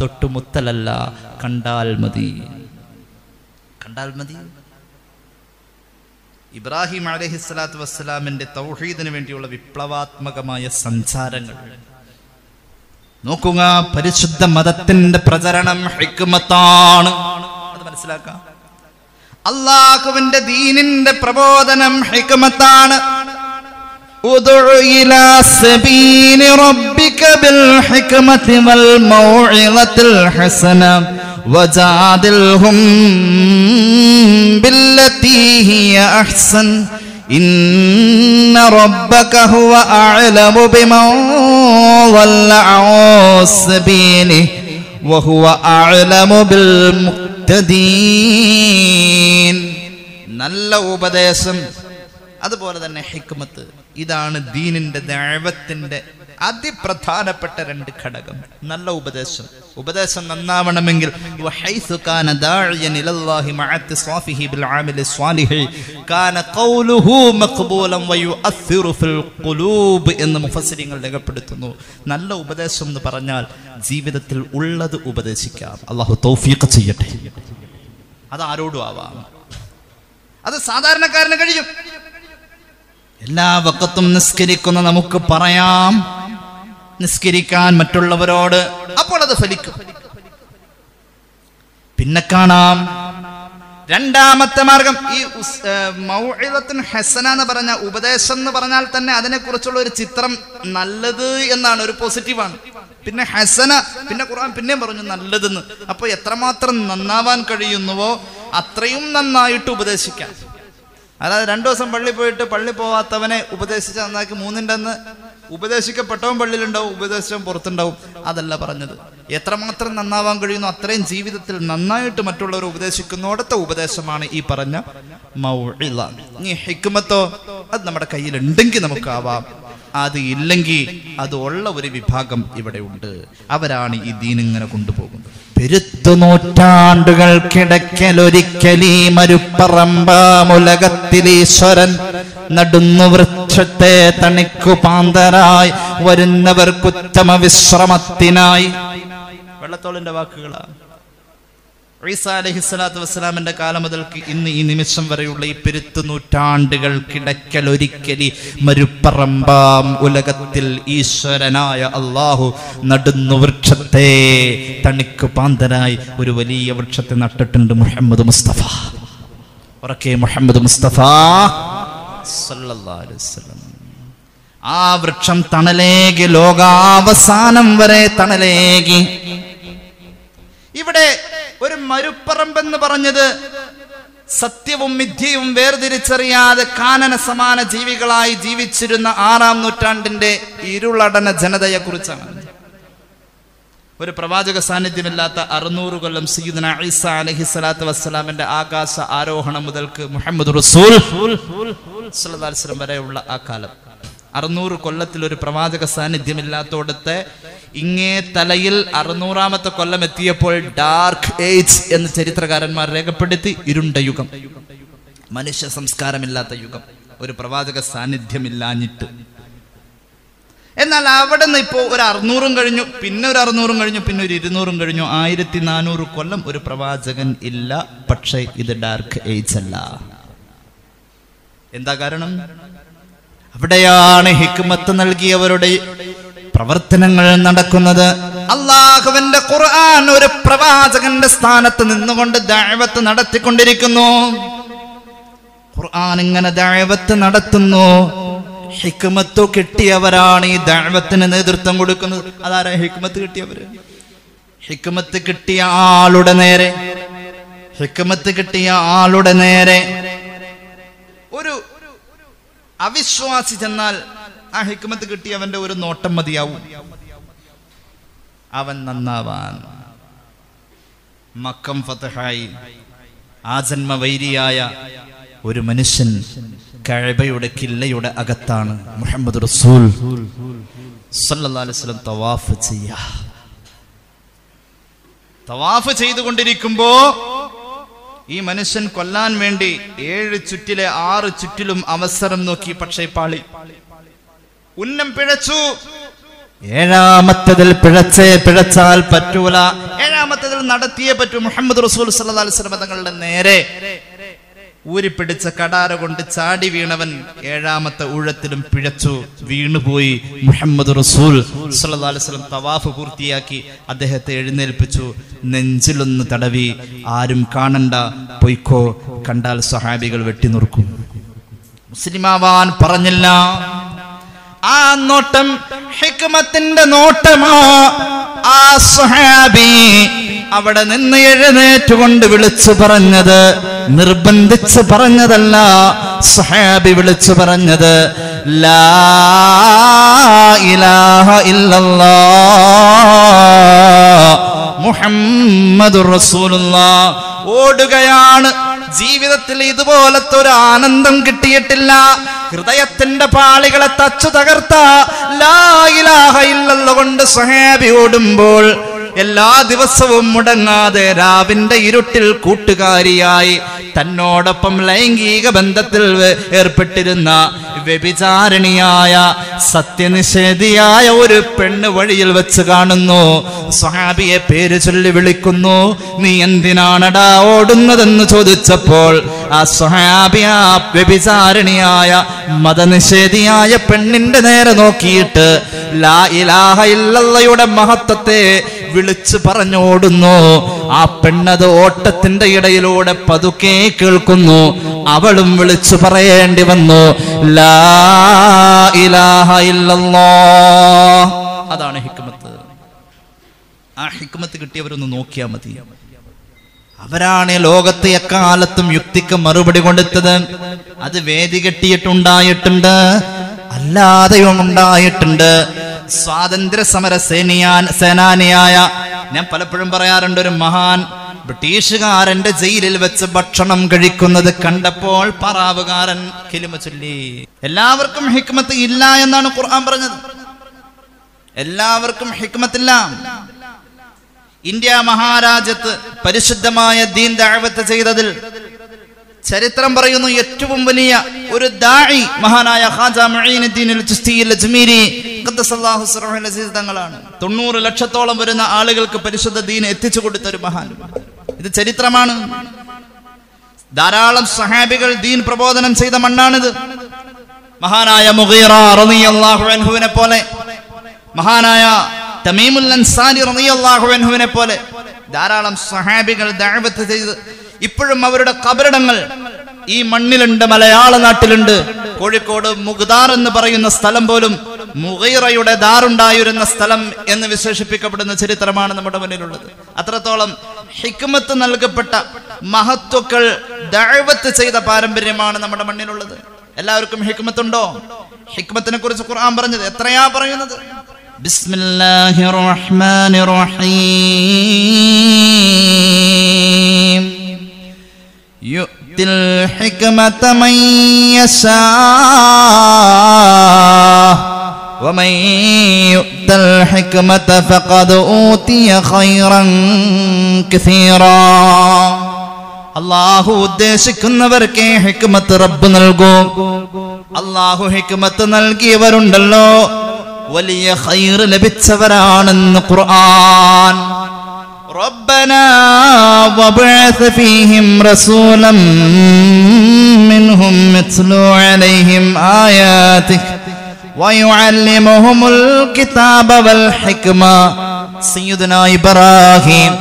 തൊട്ടുമുത്തലല്ല കണ്ടാൽ മതി. കണ്ടാൽ മതി. ഇബ്രാഹിം അലഹിസ്ലാത്തു വസ്സലാമിന്റെ തൗഹീദിന് വേണ്ടിയുള്ള വിപ്ലവാത്മകമായ സഞ്ചാരങ്ങൾ. നോക്കുക പരിശുദ്ധ മതത്തിന്റെ പ്രചരണം ഹിക്മത്താണ്. അത് മനസ്സിലാക്കാം. അള്ളാഹുവിന്റെ ദീനിന്റെ പ്രബോധനം ഹിക്മത്താണ്. ادع إلى سبيل ربك بالحكمة والموعظة الحسنة وجادلهم بالتي هي أحسن إن ربك هو أعلم بمن ضل عن سبيله وهو أعلم بالمقتدين നല്ല ഉപദേശം അതുപോലെ തന്നെ ഹിക്മത്ത്. ഇതാണ് ദീനിന്റെ ദൈവത്തിന്റെ അതിപ്രധാനപ്പെട്ട രണ്ട് ഘടകം. നല്ല ഉപദേശം. ഉപദേശം നന്നാവണമെങ്കിൽ എന്ന് മുഫസിരിങ്ങൾ രേഖപ്പെടുത്തുന്നു. നല്ല ഉപദേശം എന്ന് പറഞ്ഞാൽ ജീവിതത്തിൽ ഉള്ളത് ഉപദേശിക്കാം. അള്ളാഹു തൗഫീഖ് ചെയ്യട്ടെ. അത് ആരോടും ആവാം. അത് സാധാരണക്കാരന് കഴിയും. എല്ലാ വക്കത്തും നിസ്കരിക്കുന്ന നമുക്ക് പറയാം. നിസ്കരിക്കാൻ മറ്റുള്ളവരോട് അപ്പോൾ അത് ഫലിക്കും. പിന്നെ കാണാം. രണ്ടാമത്തെ മാർഗം ഈ മൗഴിതത്തിന് ഹെസന എന്ന് പറഞ്ഞ ഉപദേശം എന്ന് പറഞ്ഞാൽ തന്നെ അതിനെക്കുറിച്ചുള്ള ഒരു ചിത്രം നല്ലത് എന്നാണ് ഒരു പോസിറ്റീവാണ്. പിന്നെ ഹസന പിന്നെ ഖുർആൻ പിന്നെയും പറഞ്ഞു നല്ലതെന്ന്. അപ്പൊ എത്രമാത്രം നന്നാവാൻ കഴിയുന്നുവോ അത്രയും നന്നായിട്ട് ഉപദേശിക്കാം. അതായത് രണ്ടു ദിവസം പള്ളി പോയിട്ട് പള്ളി പോവാത്തവനെ ഉപദേശിച്ച് നന്നാക്കി മൂന്നിന്റെ അന്ന് ഉപദേശിക്കപ്പെട്ടവൻ പള്ളിയിലുണ്ടാവും ഉപദേശം പുറത്തുണ്ടാവും. അതല്ല പറഞ്ഞത്. എത്രമാത്രം നന്നാവാൻ കഴിയുന്നു അത്രയും ജീവിതത്തിൽ നന്നായിട്ട് മറ്റുള്ളവർ ഉപദേശിക്കുന്നോടത്തെ ഉപദേശമാണ് ഈ പറഞ്ഞ മൗഴില ഇനി ഹിക്കുമത്തോ അത് നമ്മുടെ കയ്യിലുണ്ടെങ്കിൽ നമുക്കാവാം. അത് ഇല്ലെങ്കിൽ അത് ഉള്ള ഒരു വിഭാഗം ഇവിടെ ഉണ്ട്. അവരാണ് ഈ ദീനിങ്ങനെ കൊണ്ടുപോകുന്നത്. പെരുത്തു നൂറ്റാണ്ടുകൾക്കിടയ്ക്കലൊരിക്കലീ മരുപ്പറമ്പാമുലകത്തിലീശ്വരൻ നടുന്നു വൃക്ഷത്തെ തണിക്കു പാന്തരായി വരുന്നവർക്കുത്തമ വിശ്രമത്തിനായി. വെള്ളത്തോളിന്റെ വാക്കുകളാണ് ഈസ അലഹി സ്വലാത്തു വസ്സലാമിന്റെ കാലം മുതൽക്ക് ഇന്ന് ഈ നിമിഷം വരെയുള്ള ഈ പെരുത്തു നൂറ്റാണ്ടുകൾക്കിടയ്ക്കൽ ഒരിക്കലി മരുപ്പറമ്പാം ഉലകത്തിൽ ഈശ്വരനായ അള്ളാഹു നടുന്നു വൃക്ഷത്തെ തണിക്ക് പാന്തനായി ഒരു വലിയ വൃക്ഷത്തെ നട്ടിട്ടുണ്ട് മുഹമ്മദ് മുസ്തഫ. ഉറക്കെ മുഹമ്മദ് മുസ്തഫ ആ വൃക്ഷം തണലേകി ലോകാവസാനം വരെ തണലേകി. ഇവിടെ ഒരു മരുപ്പറമ്പെന്ന് പറഞ്ഞത് സത്യവും മിഥ്യയും വേർതിരിച്ചറിയാതെ കാനന സമാന ജീവികളായി ജീവിച്ചിരുന്ന ആറാം നൂറ്റാണ്ടിന്റെ ഇരുളടന ജനതയെ കുറിച്ചാണ് ഒരു പ്രവാചക സാന്നിധ്യമില്ലാത്ത അറുന്നൂറ് കൊല്ലം സീദന ഐസ അലഹി സ്വലാത്തു വസ്സലാമിന്റെ ആകാശ ആരോഹണം മുതൽക്ക് മുഹമ്മദ് റസൂൽ വരെയുള്ള ആ കാലം. അറുന്നൂറ് കൊല്ലത്തിൽ ഒരു പ്രവാചക സാന്നിധ്യമില്ലാത്തോടത്തെ ഇങ്ങേ തലയിൽ അറുന്നൂറാമത്തെ കൊല്ലം എത്തിയപ്പോൾ ഡാർക്ക് ഏജ് എന്ന് ചരിത്രകാരന്മാർ രേഖപ്പെടുത്തി ഇരുണ്ട യുഗം. മനുഷ്യ സംസ്കാരമില്ലാത്ത യുഗം. ഒരു പ്രവാചക സാന്നിധ്യമില്ലാഞ്ഞിട്ട്. എന്നാൽ അവിടെ നിന്ന് ഇപ്പോൾ ഒരു അറുന്നൂറും കഴിഞ്ഞു പിന്നെ ഒരു അറുന്നൂറും കഴിഞ്ഞു പിന്നെ ഒരു ഇരുന്നൂറും കഴിഞ്ഞു. ആയിരത്തി നാനൂറ് കൊല്ലം ഒരു പ്രവാചകൻ ഇല്ല പക്ഷേ ഇത് ഡാർക്ക് ഏജ് അല്ല. എന്താ കാരണം? അവിടെയാണ് ഹിക്മത്ത് നൽകിയവരുടെ പ്രവർത്തനങ്ങൾ നടക്കുന്നത്. അള്ളാഹുവിന്റെ ഖുർആൻ ഒരു പ്രവാചകന്റെ സ്ഥാനത്ത് നിന്നുകൊണ്ട് ദഅവത്ത് നടത്തിക്കൊണ്ടിരിക്കുന്നു. ഖുർആൻ ഇങ്ങനെ ദഅവത്ത് നടത്തുന്നു. ഹിക്മത്ത് കിട്ടിയവരാണ് ഈ ദഅവത്തിന് നേതൃത്വം കൊടുക്കുന്നത്. അതാരാ ഹിക്മത്ത് കിട്ടിയവര്? ഹിക്മത്ത് കിട്ടിയ ആളുടെ നേരെ. ഹിക്മത്ത് കിട്ടിയ ആളുടെ നേരെ. ഒരു അവിശ്വാസി ചെന്നാൽ ആ ഹിക്മത്ത് കിട്ടിയവന്റെ ഒരു നോട്ടം മതിയാവും. അവൻ നന്നാവാൻ. മക്കം ഫതഹായി. ജന്മ വൈരിയായ ഒരു മനുഷ്യൻ കഴബയുടെ കില്ലയുടെ അകത്താണ് മുഹമ്മദ് റസൂൽ വസല്ലം തവാഫ് ചെയ്യാ. തവാഫ് ചെയ്തുകൊണ്ടിരിക്കുമ്പോ ഈ മനുഷ്യൻ കൊല്ലാൻ വേണ്ടി ഏഴ് ചുറ്റിലെ ആറ് ചുറ്റിലും അവസരം നോക്കി പക്ഷേ പാളി. ഉന്നം പിഴച്ചു. ഏഴാമത്തതിൽ പിഴച്ചേ പിഴച്ചാൽ പറ്റൂല. ഏഴാമത്തതിൽ നടത്തിയേ പറ്റൂ. മുഹമ്മദ് റസൂൽ സല്ലല്ലാഹു അലൈഹി വസല്ലം തങ്ങളുടെ നേരെ ഊരിപ്പിടിച്ച കടാര കൊണ്ട് ചാടി വീണവൻ ഏഴാമത്തെ ഊഴത്തിലും പിഴച്ചു. വീണുപോയി മുഹമ്മദ് റസൂൽ അലൈഹി വസല്ലം തവാഫ് പൂർത്തിയാക്കി അദ്ദേഹത്തെ എഴുന്നേൽപ്പിച്ചു. നെഞ്ചിലൊന്ന് തടവി. ആരും കാണണ്ട. പൊയ്ക്കോ. കണ്ടാൽ സഹാബികൾ വെട്ടി വെട്ടിനുറുക്കും മുസ്ലിമാവാൻ പറഞ്ഞില്ല. ആ നോട്ടം ഹിക്മത്തിന്റെ നോട്ടമാ. ആ സുഹാബി അവിടെ നിന്ന് എഴുന്നേറ്റുകൊണ്ട് വിളിച്ചു പറഞ്ഞത് നിർബന്ധിച്ച് പറഞ്ഞതല്ല സുഹാബി വിളിച്ചു പറഞ്ഞത് മുഹമ്മദുർ റസൂലുള്ളാഹ് ഓടുകയാണ് ജീവിതത്തിൽ ഇതുപോലത്തെ ഒരു ആനന്ദം കിട്ടിയിട്ടില്ല. ഹൃദയത്തിന്റെ പാളികളെ തച്ചു തകർത്ത ലാ ഇലാഹ ഇല്ലല്ലാഹ് കൊണ്ട് സഹാബി ഓടുമ്പോൾ എല്ലാ ദിവസവും മുടങ്ങാതെ രാവിന്റെ ഇരുട്ടിൽ കൂട്ടുകാരിയായി തന്നോടൊപ്പം ലൈംഗിക ബന്ധത്തിൽ ഏർപ്പെട്ടിരുന്ന വ്യഭിചാരിണിയായ സത്യനിഷേധിയായ ഒരു പെണ്ണ് വഴിയിൽ വെച്ച് കാണുന്നു. സ്വഹാബിയെ പേര് ചൊല്ലി വിളിക്കുന്നു. നീ എന്തിനാണടാ ഓടുന്നതെന്ന് ചോദിച്ചപ്പോൾ ആ സ്വഹാബിയ വ്യഭിചാരിണിയായ മതനിഷേധിയായ പെണ്ണിന്റെ നേരെ നോക്കിയിട്ട് ലാ ഇലാഹ ഇല്ലയുടെ മഹത്വത്തെ വിളിച്ചു പറഞ്ഞോടുന്നു. ആ പെണ്ണത് ഓട്ടത്തിന്റെ ഇടയിലൂടെ പതുക്കെ കേൾക്കുന്നു. അവളും വിളിച്ചു പറയേണ്ടി വന്നു. ലാ ഇലാഹ അതാണ് ഹിക്മത്ത്. ആ ഹിക്മത്ത് കിട്ടിയവരൊന്ന് നോക്കിയാൽ മതി. അവരാണ് ലോകത്തെ എക്കാലത്തും യുക്തിക്ക് മറുപടി കൊടുത്തത്. അത് വേദി കെട്ടിയിട്ടുണ്ടായിട്ടുണ്ട്. അല്ലാതെയും ഉണ്ടായിട്ടുണ്ട് സ്വാതന്ത്ര്യ സമര സേനിയാൻ സേനാനിയായ ഞാൻ പലപ്പോഴും പറയാറുണ്ട് ഒരു മഹാൻ ബ്രിട്ടീഷുകാരന്റെ ജയിലിൽ വെച്ച് ഭക്ഷണം കഴിക്കുന്നത് കണ്ടപ്പോൾ പറാവുകാരൻ കിലുമ ചൊല്ലി. എല്ലാവർക്കും ഹിക്മത്ത് ഇല്ല എന്നാണ് ഖുർആൻ പറഞ്ഞത്. എല്ലാവർക്കും ഹിക്മത്തില്ല. ഇന്ത്യ മഹാരാജ്യത്ത് പരിശുദ്ധമായ ദീൻ ദാഴ്വത്ത് ചെയ്തതിൽ ചരിത്രം പറയുന്നു ഏറ്റവും വലിയ ഒരു ദാഴി മഹാനായ തങ്ങളാണ് തൊണ്ണൂറ് ലക്ഷത്തോളം വരുന്ന ആളുകൾക്ക് പരിശുദ്ധ ദീൻ എത്തിച്ചു കൊടുത്ത ഒരു മഹാൻ. ഇത് ചരിത്രമാണ്. ധാരാളം സഹാബികൾ ദീൻ പ്രബോധനം ചെയ്ത മണ്ണാണിത്. മഹാനായ അൻഹുവിനെ പോലെ മഹാനായ തമീമുൽ അൻസാരി റളിയല്ലാഹു പോലെ ധാരാളം സഹാബികൾ ദഅവത്ത് ചെയ്ത് ഇപ്പോഴും അവരുടെ കബറിടങ്ങൾ ഈ മണ്ണിലുണ്ട് മലയാള നാട്ടിലുണ്ട്. കോഴിക്കോട് മുഗ്ദാർ എന്ന് പറയുന്ന സ്ഥലം പോലും മുഗൈറയുടെ ദാറുണ്ടായിരുന്ന സ്ഥലം എന്ന് വിശേഷിപ്പിക്കപ്പെടുന്ന ചരിത്രമാണ് നമ്മുടെ മുന്നിലുള്ളത്. അത്രത്തോളം ഹിക്മത്ത് നൽകപ്പെട്ട മഹത്വക്കൾ ദഅവത്ത് ചെയ്ത പാരമ്പര്യമാണ് നമ്മുടെ മണ്ണിലുള്ളത്. എല്ലാവർക്കും ഹിക്മത്തുണ്ടോ? ഹിക്മത്തിനെ കുറിച്ച് ഖുർആൻ പറഞ്ഞത് എത്രയാ പറയുന്നത്? ബിസ്മില്ലാഹിർ റഹ്മാനിർ റഹീം. യുത്തിൽ ഹിക്മത മൻ യശാ ومن يؤت الحكمة فقد أوتي خيرا كثيرا അള്ളാഹു ഉദ്ദേശിക്കുന്നവർക്ക് ഹിക്മത്ത് റബ്ബ് നൽകും അള്ളാഹു ഹിക്മത്ത് നൽകിയവരുണ്ടല്ലോ വലിയ ഖൈർ ലഭിച്ചവരാണെന്ന് ഖുർആൻ ربنا وابعث فيهم رسولا منهم يتلو عليهم آياتك ويعلمهم الكتاب والحكمة سيدنا إبراهيم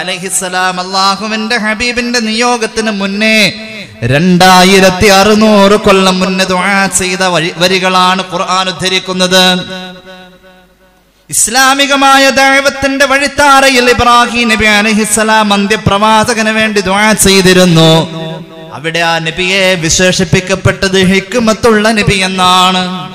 അലഹിസലാം അള്ളാഹുവിന്റെ ഹബീബിന്റെ നിയോഗത്തിന് മുന്നേ രണ്ടായിരത്തി അറുന്നൂറ് കൊല്ലം മുന്നേ ദുആ ചെയ്ത വഴി വരികളാണ് ഖുർആൻ ഉദ്ധരിക്കുന്നത് ഇസ്ലാമികമായ ദൈവത്തിന്റെ വഴിത്താറയിൽ ഇബ്രാഹിം നബി അലഹിസ്സലാം അന്ത്യപ്രവാചകന് വേണ്ടി ദ്വാ ചെയ്തിരുന്നു. അവിടെ ആ നബിയെ വിശേഷിപ്പിക്കപ്പെട്ടത് ഹിക്കുമത്തുള്ള നബി എന്നാണ്.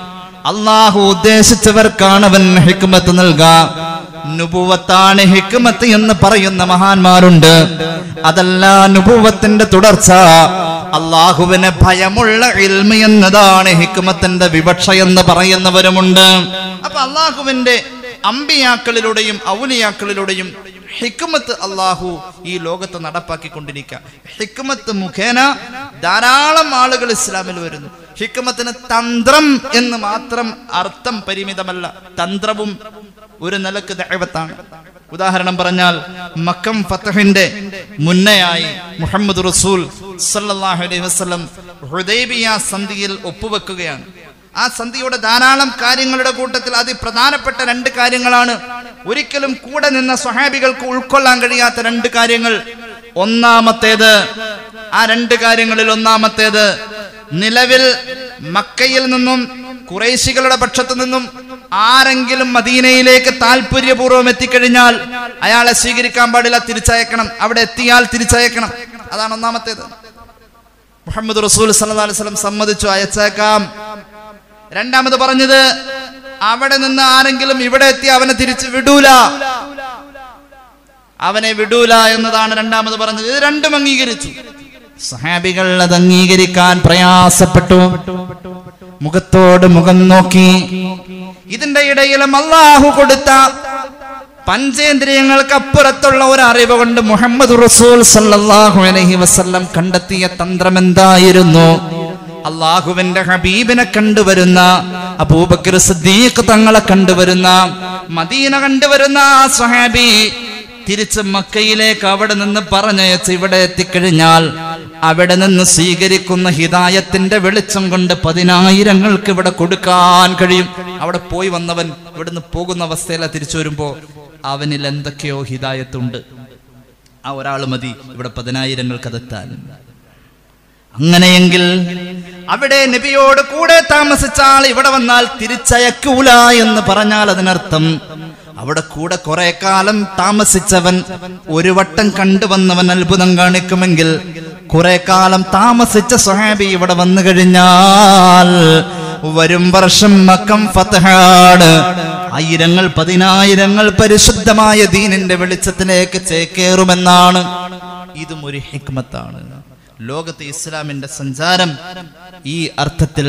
അള്ളാഹു ഉദ്ദേശിച്ചവർക്കാണ് അവൻ ഹിക്കുമത്ത് നൽകാം. നുപുവത്താണ് ഹിക്കുമത്ത് എന്ന് പറയുന്ന മഹാന്മാരുണ്ട്. അതല്ല നുപുവത്തിന്റെ തുടർച്ച. അള്ളാഹുവിന് ഭയമുള്ള ഇൽമ എന്നതാണ് ഹിക്കുമത്തിന്റെ വിവക്ഷ എന്ന് പറയുന്നവരുമുണ്ട്. അപ്പൊ അള്ളാഹുവിന്റെ അമ്പിയാക്കളിലൂടെയും ഔലിയാക്കളിലൂടെയും ഹിക്മത്ത് അള്ളാഹു ഈ ലോകത്ത് നടപ്പാക്കിക്കൊണ്ടിരിക്കുക ഹിക്മത്ത് മുഖേന ധാരാളം ആളുകൾ ഇസ്ലാമിൽ വരുന്നു. ഹിക്മത്തിന് തന്ത്രം എന്ന് മാത്രം അർത്ഥം പരിമിതമല്ല. തന്ത്രവും ഒരു നിലയ്ക്ക് ദൈവത്താണ്. ഉദാഹരണം പറഞ്ഞാൽ മക്കം ഫത്തഹിന്റെ മുന്നയായി മുഹമ്മദ് റസൂൽ സല്ലല്ലാഹു അലൈഹി വസല്ലം ഹുദൈബിയ സന്ധിയിൽ ഒപ്പുവെക്കുകയാണ്. ആ സന്ധിയുടെ ധാരാളം കാര്യങ്ങളുടെ കൂട്ടത്തിൽ അതിപ്രധാനപ്പെട്ട രണ്ട് കാര്യങ്ങളാണ്. ഒരിക്കലും കൂടെ നിന്ന സ്വഹാബികൾക്ക് ഉൾക്കൊള്ളാൻ കഴിയാത്ത രണ്ട് കാര്യങ്ങൾ. ഒന്നാമത്തേത് ആ രണ്ട് കാര്യങ്ങളിൽ ഒന്നാമത്തേത് നിലവിൽ മക്കയിൽ നിന്നും കുറേശികളുടെ പക്ഷത്തു നിന്നും ആരെങ്കിലും മദീനയിലേക്ക് താല്പര്യപൂർവം എത്തിക്കഴിഞ്ഞാൽ അയാളെ സ്വീകരിക്കാൻ പാടില്ല തിരിച്ചയക്കണം. അവിടെ എത്തിയാൽ തിരിച്ചയക്കണം. അതാണ് ഒന്നാമത്തേത്. മുഹമ്മദ് റസൂൽ സല്ലല്ലാഹു അലൈഹി സമ്മതിച്ചു അയച്ചേക്കാം. രണ്ടാമത് പറഞ്ഞത് അവിടെ നിന്ന് ആരെങ്കിലും ഇവിടെ എത്തി അവനെ തിരിച്ചു വിടൂല. അവനെ വിടൂല എന്നതാണ് രണ്ടാമത് പറഞ്ഞത്. ഇത് രണ്ടും അംഗീകരിച്ചു. സഹാബികൾ അത് അംഗീകരിക്കാൻ പ്രയാസപ്പെട്ടു. മുഖത്തോട് മുഖം നോക്കി. ഇതിന്റെ ഇടയിലും അള്ളാഹു കൊടുത്ത പഞ്ചേന്ദ്രിയങ്ങൾക്ക് അപ്പുറത്തുള്ള ഒരു അറിവ് കൊണ്ട് മുഹമ്മദ് റസൂൽ സല്ലല്ലാഹു അലൈഹി വസല്ലം കണ്ടെത്തിയ തന്ത്രം എന്തായിരുന്നു അള്ളാഹുവിന്റെ ഹബീബിനെ കണ്ടുവരുന്ന അബൂബക്കർ സിദ്ദീഖ് തങ്ങളെ കണ്ടുവരുന്ന മദീന കണ്ടുവരുന്ന ആ സ്വഹാബി തിരിച്ച് മക്കയിലേക്ക് അവിടെ നിന്ന് പറഞ്ഞയച്ച് ഇവിടെ എത്തിക്കഴിഞ്ഞാൽ അവിടെ നിന്ന് സ്വീകരിക്കുന്ന ഹിതായത്തിന്റെ വെളിച്ചം കൊണ്ട് പതിനായിരങ്ങൾക്ക് ഇവിടെ കൊടുക്കാൻ കഴിയും. അവിടെ പോയി വന്നവൻ ഇവിടുന്ന് പോകുന്ന അവസ്ഥയില തിരിച്ചു വരുമ്പോ അവനിൽ എന്തൊക്കെയോ ഹിതായത്തുണ്ട് ആ ഒരാൾ മതി ഇവിടെ പതിനായിരങ്ങൾക്ക് അതെത്താൻ. അങ്ങനെയെങ്കിൽ അവിടെ നബിയോട് കൂടെ താമസിച്ചാൽ ഇവിടെ വന്നാൽ തിരിച്ചയക്കൂല എന്ന് പറഞ്ഞാൽ അതിനർത്ഥം. അവിടെ കൂടെ കുറെ കാലം താമസിച്ചവൻ ഒരു വട്ടം കണ്ടുവന്നവൻ അത്ഭുതം കാണിക്കുമെങ്കിൽ കുറെ കാലം താമസിച്ച സ്വഹാബി ഇവിടെ വന്നു കഴിഞ്ഞാൽ വരും വർഷം മക്കം ഫത്തഹാട് ആയിരങ്ങൾ പതിനായിരങ്ങൾ പരിശുദ്ധമായ ദീനിന്റെ വെളിച്ചത്തിലേക്ക് ചേക്കേറുമെന്നാണ്. ഇതും ഒരു ഹിക്മത്താണ്. ലോകത്തെ ഇസ്ലാമിന്റെ സഞ്ചാരം ഈ അർത്ഥത്തിൽ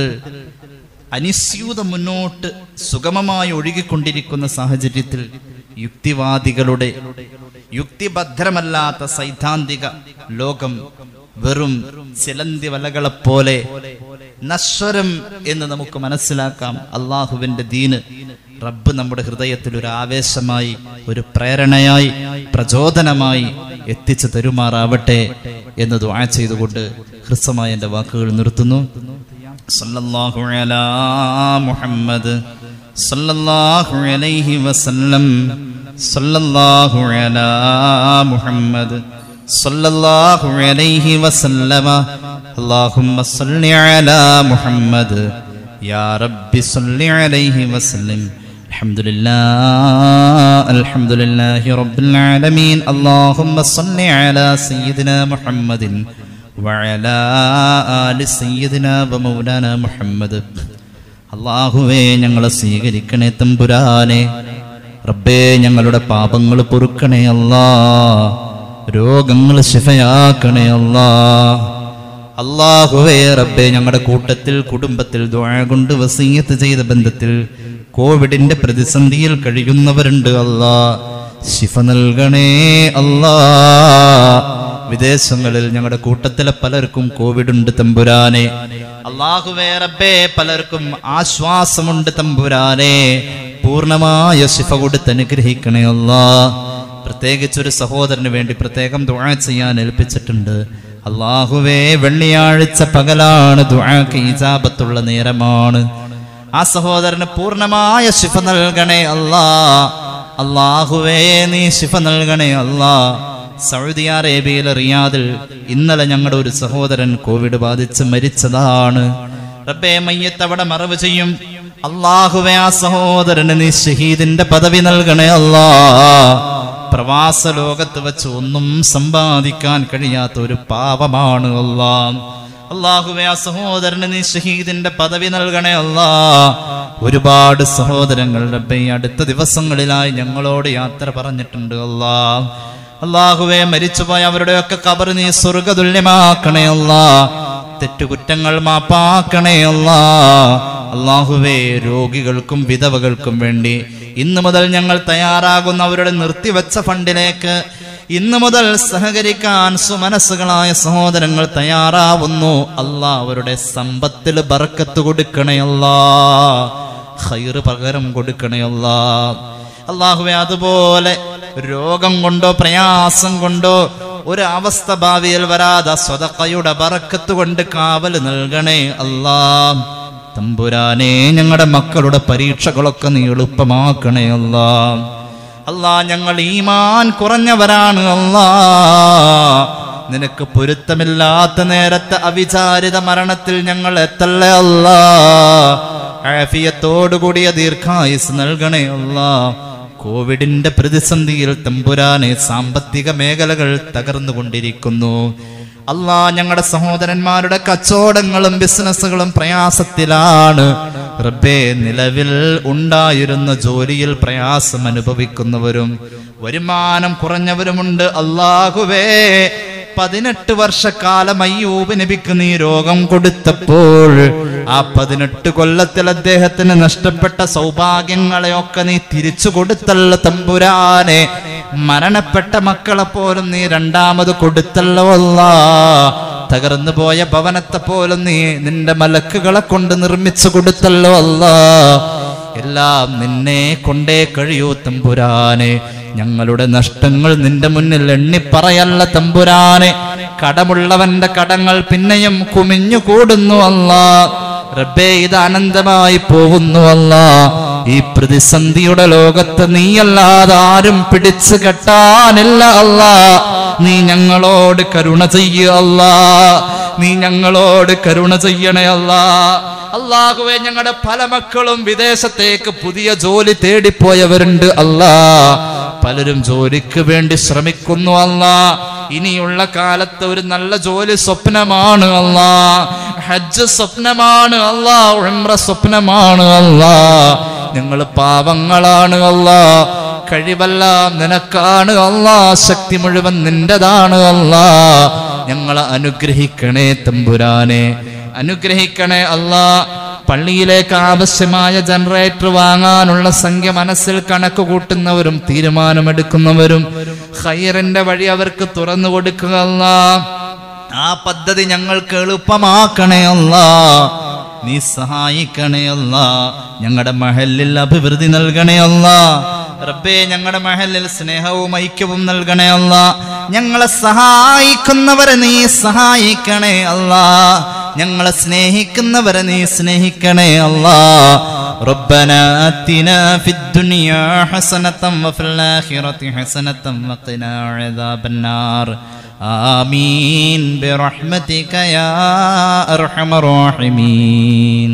അനിസ്യൂത മുന്നോട്ട് സുഗമമായി ഒഴുകിക്കൊണ്ടിരിക്കുന്ന സാഹചര്യത്തിൽ യുക്തിവാദികളുടെ യുക്തിഭദ്രമല്ലാത്ത സൈദ്ധാന്തിക ലോകം വെറും ചിലന്തി വലകളെപ്പോലെ നശ്വരം എന്ന് നമുക്ക് മനസ്സിലാക്കാം. അള്ളാഹുവിന്റെ ദീന് റബ്ബ് നമ്മുടെ ഹൃദയത്തിൽ ഒരു ആവേശമായി ഒരു പ്രേരണയായി പ്രചോദനമായി എത്തിച്ചു തരുമാറാവട്ടെ. എന്ന് ദുആ ചെയ്തുകൊണ്ട് ഹൃസ്വമായ എന്റെ വാക്കുകൾ നിർത്തുന്നു. സല്ലല്ലാഹു അലാ മുഹമ്മദ് സല്ലല്ലാഹു അലൈഹി വസല്ലം സല്ലല്ലാഹു അലാ മുഹമ്മദ് സല്ലല്ലാഹു അലൈഹി വസല്ലമ അല്ലാഹുമ്മ സല്ലി അലാ മുഹമ്മദ് യാ റബ്ബി സല്ലി അലൈഹി വസല്ലം الحمد لله الحمد لله رب العالمين اللهم صل على سيدنا محمد وعلى آل سيدنا ومولانا محمد അള്ളാഹുവേ ഞങ്ങളെ സ്വീകരിക്കണേ തമ്പുരാനെ റബ്ബേ ഞങ്ങളുടെ പാപങ്ങൾ പൊറുക്കണേ അല്ലാ രോഗങ്ങൾ ശിഫയാക്കണേ അല്ലാ അള്ളാഹുവേ റബ്ബേ ഞങ്ങളുടെ കൂട്ടത്തിൽ കുടുംബത്തിൽ ദ്വാ കൊണ്ട് വസീയത്ത് ചെയ്ത ബന്ധത്തിൽ കോവിഡിന്റെ പ്രതിസന്ധിയിൽ കഴിയുന്നവരുണ്ട് അല്ലാ. ശിഫ നൽകണേ അല്ലാ. വിദേശങ്ങളിൽ ഞങ്ങളുടെ കൂട്ടത്തിലെ പലർക്കും കോവിഡ് ഉണ്ട് തമ്പുരാനെ. അള്ളാഹു റബ്ബേ പലർക്കും ആശ്വാസമുണ്ട് തമ്പുരാനെ. പൂർണമായ ശിഫ കൊടുത്ത് അനുഗ്രഹിക്കണേ അല്ലാ. പ്രത്യേകിച്ച് ഒരു സഹോദരന് വേണ്ടി പ്രത്യേകം ദുആ ചെയ്യാൻ ഏൽപ്പിച്ചിട്ടുണ്ട്. അള്ളാഹുവേ വെള്ളിയാഴ്ച പകലാണ് ദുആക്ക് ഈജാപത്തുള്ള നേരമാണ്. ആ സഹോദരന് പൂർണമായ ശിഫ നൽകണേ അല്ലാ. അള്ളാഹുവേ നീ ശിഫ നൽകണേ അല്ലാ. സൗദി അറേബ്യയിലെ റിയാദിൽ ഇന്നലെ ഞങ്ങളുടെ ഒരു സഹോദരൻ കോവിഡ് ബാധിച്ച് മരിച്ചതാണ്. റബ്ബേ മയ്യത്ത് അവിടെ മറവ് ചെയ്യും. അള്ളാഹുവേ ആ സഹോദരന് നീ ഷഹീദിന്റെ പദവി നൽകണേ അല്ലാ. പ്രവാസ ലോകത്ത് വെച്ച് ഒന്നും സമ്പാദിക്കാൻ കഴിയാത്ത ഒരു പാപമാണ് അല്ലാ. അള്ളാഹുവെ ആ സഹോദരന് നീ ഷഹീദിന്റെ പദവി നൽകണേ അല്ലാ. ഒരുപാട് സഹോദരങ്ങൾ റബ്ബേ അടുത്ത ദിവസങ്ങളിലായി ഞങ്ങളോട് യാത്ര പറഞ്ഞിട്ടുണ്ട് അല്ലാ. അള്ളാഹുവെ മരിച്ചുപോയ അവരുടെയൊക്കെ കബർ നീ സ്വർഗതുല്യമാക്കണേ അല്ലാ. തെറ്റുകുറ്റങ്ങൾ മാപ്പാക്കണേ അല്ലാ. അള്ളാഹുവേ രോഗികൾക്കും വിധവകൾക്കും വേണ്ടി ഇന്നു മുതൽ ഞങ്ങൾ തയ്യാറാകുന്ന അവരുടെ നിർത്തിവെച്ച ഫണ്ടിലേക്ക് ഇന്നു മുതൽ സഹകരിക്കാൻ സുമനസ്സുകളായ സഹോദരങ്ങൾ തയ്യാറാവുന്നു. അല്ലാ അവരുടെ സമ്പത്തിൽ ബർക്കത്ത് കൊടുക്കണയല്ല ഹൈറ് പകരം കൊടുക്കണയല്ല അള്ളാഹുവെ അതുപോലെ രോഗം കൊണ്ടോ പ്രയാസം കൊണ്ടോ ഒരു അവസ്ഥ ഭാവിയിൽ വരാതെ സ്വതക്കയുടെ ബറക്കത്ത് കൊണ്ട് കാവൽ നൽകണേ അല്ലാ തമ്പുരാനെ ഞങ്ങളുടെ മക്കളുടെ പരീക്ഷകളൊക്കെ നീ എളുപ്പമാക്കണേ അല്ലാ അല്ലാ ഞങ്ങൾ ഈമാൻ കുറഞ്ഞവരാണ് അല്ലാ. നിനക്ക് പൊരുത്തമില്ലാത്ത നേരത്തെ അവിചാരിത മരണത്തിൽ ഞങ്ങൾ എത്തല്ലേ അല്ലാ. ആഫിയത്തോടുകൂടിയ ദീർഘായുസ് നൽകണേ അല്ലാ. കോവിഡിന്റെ പ്രതിസന്ധിയിൽ തമ്പുരാനെ സാമ്പത്തിക മേഖലകൾ തകർന്നുകൊണ്ടിരിക്കുന്നു അല്ലാ ഞങ്ങളുടെ സഹോദരന്മാരുടെ കച്ചവടങ്ങളും ബിസിനസ്സുകളും പ്രയാസത്തിലാണ്. റബ്ബേ നിലവിൽ ഉണ്ടായിരുന്ന ജോലിയിൽ പ്രയാസം അനുഭവിക്കുന്നവരും വരുമാനം കുറഞ്ഞവരുമുണ്ട്. അള്ളാഹുവേ പതിനെട്ട് വർഷക്കാലം അയ്യൂബ് നബിക്ക് നീ രോഗം കൊടുത്തപ്പോൾ ആ പതിനെട്ട് കൊല്ലത്തിൽ അദ്ദേഹത്തിന് നഷ്ടപ്പെട്ട സൗഭാഗ്യങ്ങളെയൊക്കെ നീ തിരിച്ചു കൊടുത്തല്ല തമ്പുരാനെ. മരണപ്പെട്ട മക്കളെ പോലും നീ രണ്ടാമത് കൊടുത്തല്ലോ അല്ലാ തകർന്നു പോയ ഭവനത്തെ പോലും നീ നിന്റെ മലക്കുകളെ കൊണ്ട് നിർമ്മിച്ചു കൊടുത്തല്ലോ അല്ല. എല്ലാം നിന്നെ കൊണ്ടേ കഴിയൂ തമ്പുരാനെ. ഞങ്ങളുടെ നഷ്ടങ്ങൾ നിന്റെ മുന്നിൽ എണ്ണിപ്പറയല്ല തമ്പുരാനെ. കടമുള്ളവന്റെ കടങ്ങൾ പിന്നെയും കുമിഞ്ഞു കൂടുന്നു അല്ലാ. റബ്ബേ ഇത് അനന്തമായി പോകുന്നു അല്ല. ഈ പ്രതിസന്ധിയുടെ ലോകത്ത് നീയല്ലാതെ ആരും പിടിച്ചു കെട്ടാനില്ല അല്ല. നീ ഞങ്ങളോട് കരുണ ചെയ്യല്ല നീ ഞങ്ങളോട് കരുണ ചെയ്യണേ അല്ല. അള്ളാഹുവെ ഞങ്ങളുടെ പല മക്കളും വിദേശത്തേക്ക് പുതിയ ജോലി തേടിപ്പോയവരുണ്ട് അല്ല. പലരും ജോലിക്ക് വേണ്ടി ശ്രമിക്കുന്നു അല്ല. ഇനിയുള്ള കാലത്ത് ഒരു നല്ല ജോലി സ്വപ്നമാണ് അല്ല. ഹജ്ജ് സ്വപ്നമാണ് അല്ല. ഉംറ സ്വപ്നമാണ് അല്ല. ഞങ്ങൾ പാവങ്ങളാണ് അല്ല. കഴിവെല്ലാം നിനക്കാണ് അല്ല. ശക്തി മുഴുവൻ നിന്റെതാണ് അല്ല. ഞങ്ങളെ അനുഗ്രഹിക്കണേ തമ്പുരാനെ. അനുഗ്രഹിക്കണേ അല്ലാ. പള്ളിയിലേക്ക് ആവശ്യമായ ജനറേറ്റർ വാങ്ങാനുള്ള സംഖ്യ മനസ്സിൽ കണക്ക് കൂട്ടുന്നവരും തീരുമാനമെടുക്കുന്നവരും ഹൈറിന്റെ വഴി അവർക്ക് തുറന്നു കൊടുക്കുക ആ പദ്ധതി ഞങ്ങൾക്ക് എളുപ്പമാക്കണേ അല്ലാ. നീ സഹായിക്കണേ അല്ല. ഞങ്ങളുടെ മഹലിൽ അഭിവൃദ്ധി നൽകണേ അല്ല. റബ്ബേ ഞങ്ങളുടെ മഹലിൽ സ്നേഹവും ഐക്യവും നൽകണേ ഞങ്ങളെ സഹായിക്കുന്നവരെ നീ സഹായിക്കണേ അല്ല. ഞങ്ങളെ സ്നേഹിക്കുന്നവരെ നീ സ്നേഹിക്കണേ അല്ലാ ربنا آتنا في الدنيا حسنة وفي الآخرة حسنة وقنا عذاب النار آمين برحمتك يا أرحم الراحمين